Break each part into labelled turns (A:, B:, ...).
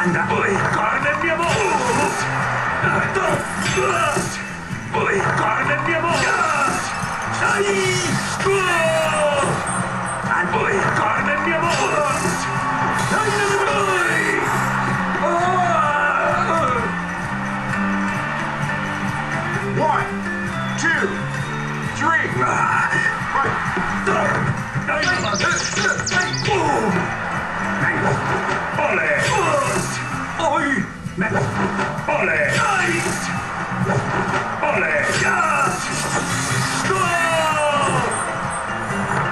A: Voy, Carmen, mi amor. Voy, Carmen, mi amor. Voy, Carmen, mi amor. ¡Ay, no me voy!
B: One, two, three. Right.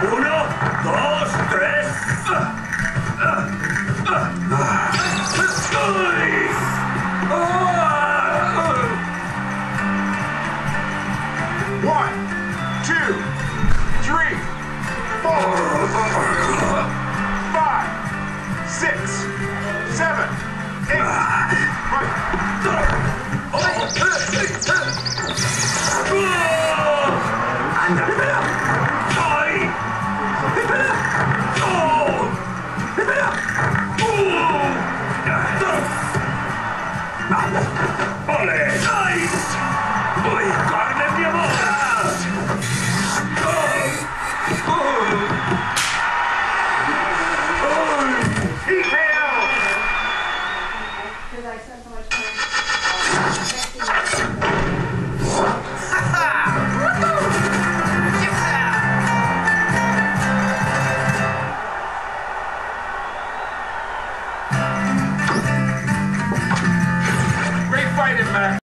A: Uno, dos, tres.
B: One, two, three, four, five, six, seven, eight. Right.
C: man.